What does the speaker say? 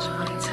Joy.